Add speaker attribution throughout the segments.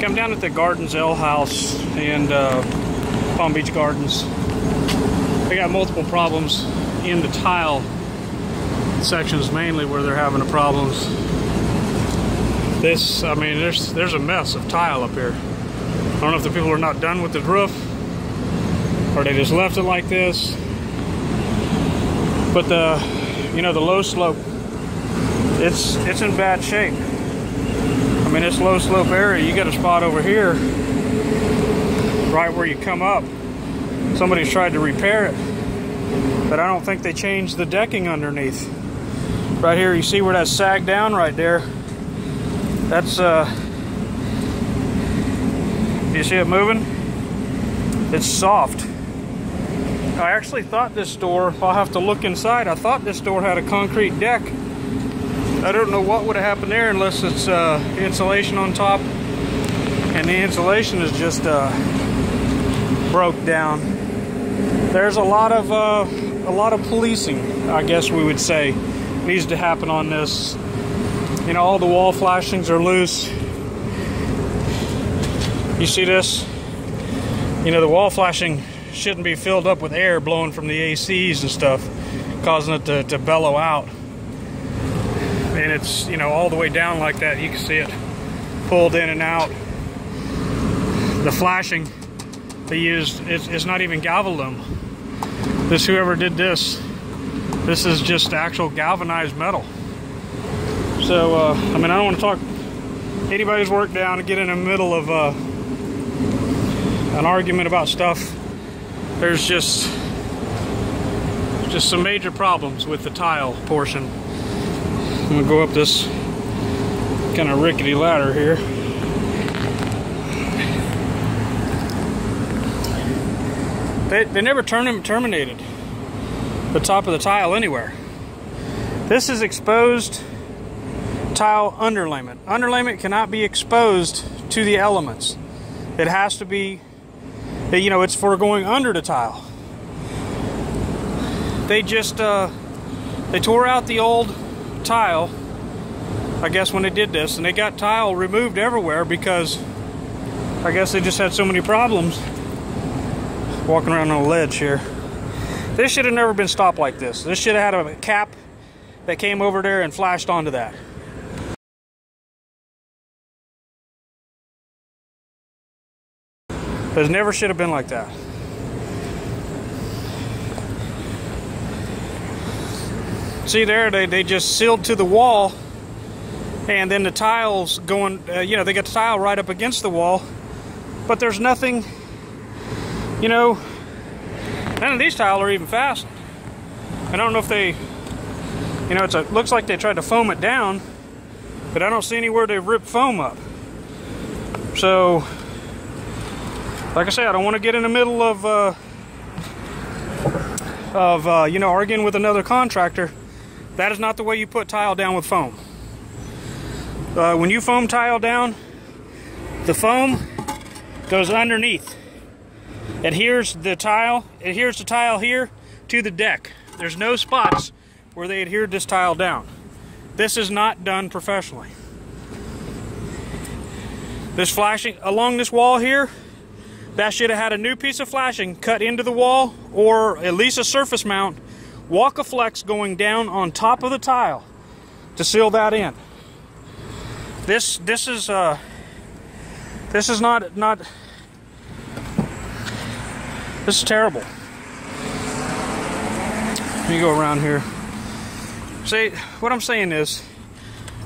Speaker 1: Come down at the Gardens L House and uh, Palm Beach Gardens. They got multiple problems in the tile sections, mainly where they're having the problems. This, I mean, there's there's a mess of tile up here. I don't know if the people are not done with the roof or they just left it like this. But the, you know, the low slope, it's it's in bad shape. Mean, this low slope area, you got a spot over here, right where you come up. Somebody's tried to repair it, but I don't think they changed the decking underneath. Right here, you see where that sagged down right there? That's, uh, you see it moving? It's soft. I actually thought this door, I'll have to look inside, I thought this door had a concrete deck. I don't know what would have happened there unless it's uh, insulation on top. And the insulation is just uh, broke down. There's a lot of uh, a lot of policing, I guess we would say, needs to happen on this. You know, all the wall flashings are loose. You see this? You know, the wall flashing shouldn't be filled up with air blowing from the ACs and stuff, causing it to, to bellow out. And it's, you know, all the way down like that. You can see it pulled in and out. The flashing they used, it's not even galvalume. This, whoever did this, this is just actual galvanized metal. So, uh, I mean, I don't want to talk anybody's work down and get in the middle of uh, an argument about stuff. There's just just some major problems with the tile portion. I'm gonna go up this kind of rickety ladder here. They, they never term, terminated the top of the tile anywhere. This is exposed tile underlayment. Underlayment cannot be exposed to the elements. It has to be, you know, it's for going under the tile. They just, uh, they tore out the old tile, I guess when they did this, and they got tile removed everywhere because I guess they just had so many problems walking around on a ledge here. This should have never been stopped like this. This should have had a cap that came over there and flashed onto that. It never should have been like that. See there, they, they just sealed to the wall and then the tiles going, uh, you know, they got the tile right up against the wall, but there's nothing, you know, none of these tile are even fastened. I don't know if they, you know, it looks like they tried to foam it down, but I don't see anywhere they've ripped foam up. So, like I said, I don't want to get in the middle of, uh, of uh, you know, arguing with another contractor. That is not the way you put tile down with foam. Uh, when you foam tile down, the foam goes underneath. Adheres the tile, adheres the tile here to the deck. There's no spots where they adhered this tile down. This is not done professionally. This flashing along this wall here, that should have had a new piece of flashing cut into the wall or at least a surface mount Wakaflex going down on top of the tile to seal that in. This this is uh this is not not this is terrible. Let me go around here. See, what I'm saying is,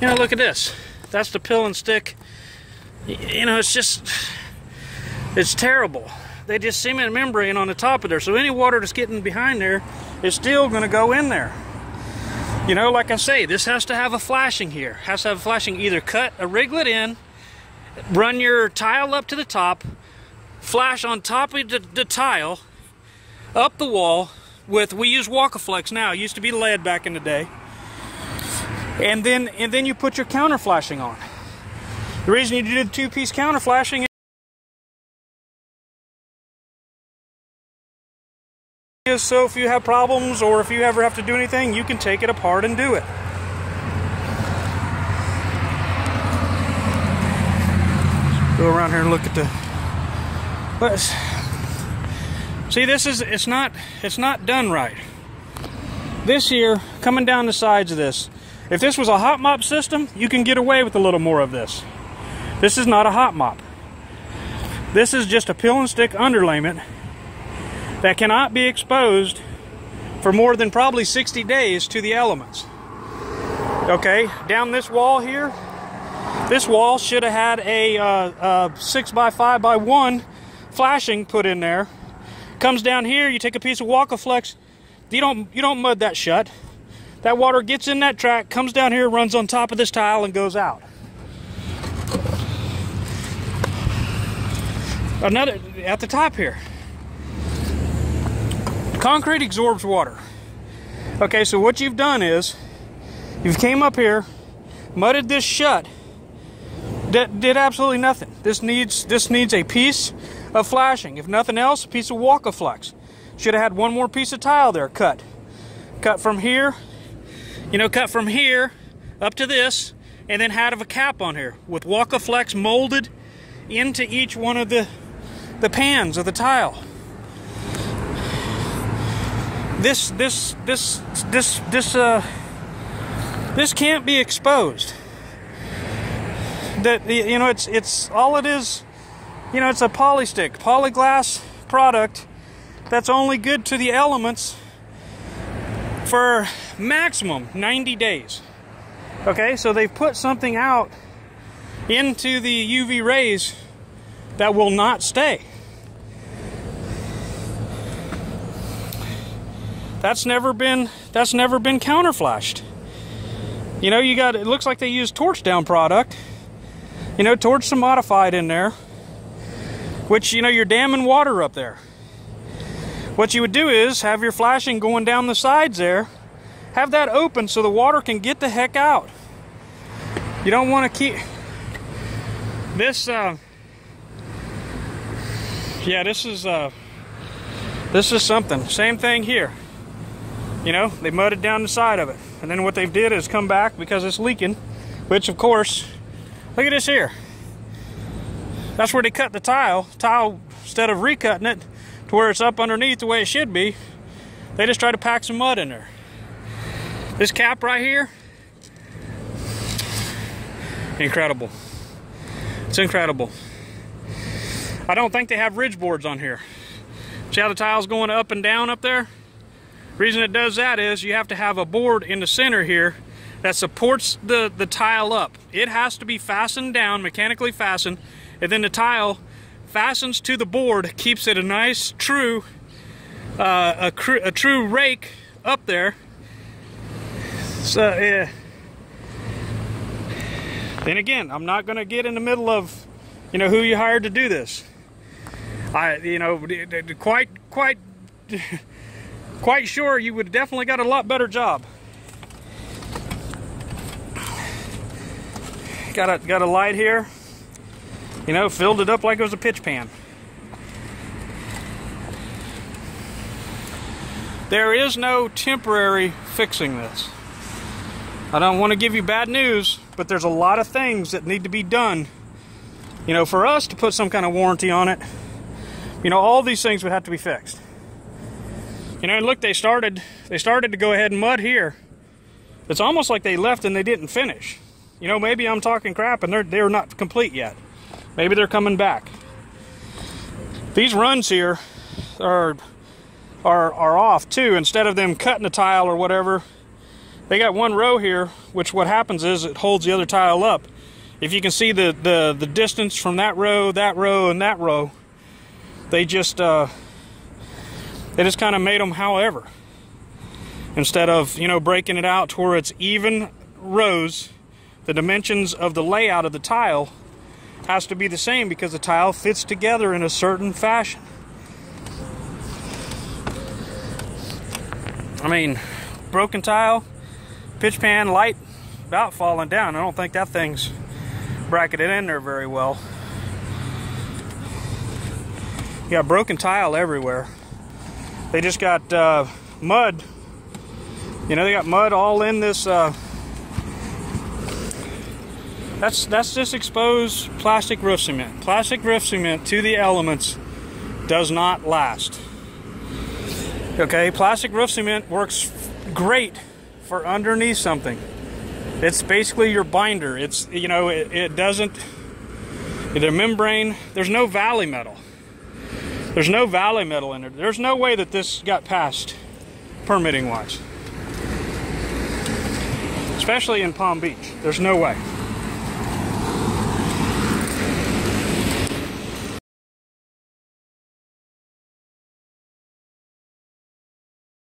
Speaker 1: you know, look at this. That's the peel and stick. You know, it's just, it's terrible. They just cement membrane on the top of there. So any water that's getting behind there is still going to go in there. You know, like I say, this has to have a flashing here. Has to have a flashing. Either cut a reglet in, run your tile up to the top, flash on top of the, the tile, up the wall with, we use Wakaflex now. It used to be lead back in the day. And then, and then you put your counter flashing on. The reason you do the two-piece counter flashing is so if you have problems or if you ever have to do anything, you can take it apart and do it. Go around here and look at the. Let's see, this is it's not it's not done right. This here coming down the sides of this. If this was a hot mop system, you can get away with a little more of this. This is not a hot mop. This is just a peel and stick underlayment that cannot be exposed for more than probably 60 days to the elements. Okay, down this wall here, this wall should have had a, uh, uh, 6 by 5 by 1 flashing put in there. Comes down here, you take a piece of Wakaflex, you don't, you don't mud that shut. That water gets in that track, comes down here, runs on top of this tile, and goes out. another at the top here. Concrete absorbs water. Okay, so what you've done is you've came up here, mudded this shut, did, did absolutely nothing. This needs this needs a piece of flashing. If nothing else, a piece of Wakaflex. Should have had one more piece of tile there cut. Cut from here, you know, cut from here up to this, and then had of a cap on here with Wakaflex molded into each one of the the pans of the tile. This this this this this uh this can't be exposed. That you know it's it's all it is you know it's a polystick, Polyglass product that's only good to the elements for maximum 90 days. Okay, so they've put something out into the UV rays that will not stay. That's never been that's never been counterflashed. You know, you got it looks like they use torch down product. You know, torch some modified in there. Which, you know, you're damming water up there. What you would do is have your flashing going down the sides there. Have that open so the water can get the heck out. You don't want to keep this uh yeah, this is uh, this is something. Same thing here. You know, they mudded down the side of it. And then what they've did is come back because it's leaking, which of course, look at this here. That's where they cut the tile. Tile, instead of recutting it to where it's up underneath the way it should be, they just try to pack some mud in there. This cap right here, incredible. It's incredible. I don't think they have ridge boards on here. See how the tile's going up and down up there? Reason it does that is you have to have a board in the center here that supports the, the tile up. It has to be fastened down, mechanically fastened, and then the tile fastens to the board, keeps it a nice, true, uh, a, a, true rake up there. So, yeah. Then again, I'm not going to get in the middle of, you know, who you hired to do this. I, you know, quite, quite, quite sure you would definitely got a lot better job. Got a, got a light here. You know, filled it up like it was a pitch pan. There is no temporary fixing this. I don't want to give you bad news, but there's a lot of things that need to be done. You know, for us to put some kind of warranty on it, you know, all these things would have to be fixed. You know, and look, they started they started to go ahead and mud here. It's almost like they left and they didn't finish. You know, maybe I'm talking crap and they're they're not complete yet. Maybe they're coming back. These runs here are are are off too. Instead of them cutting a tile or whatever, they got one row here, which what happens is it holds the other tile up. If you can see the the the distance from that row, that row, and that row, they just uh, they just kind of made them however. Instead of you know breaking it out to where it's even rows the dimensions of the layout of the tile has to be the same because the tile fits together in a certain fashion. I mean broken tile pitch pan light about falling down. I don't think that thing's bracketed in there very well. Got broken tile everywhere. They just got uh, mud. You know, they got mud all in this uh, That's that's just exposed plastic roof cement. Plastic roof cement to the elements does not last. Okay, plastic roof cement works great for underneath something. It's basically your binder. It's you know it, it doesn't the membrane. There's no valley metal. There's no valley metal in it. There's no way that this got passed permitting wise. Especially in Palm Beach. There's no way.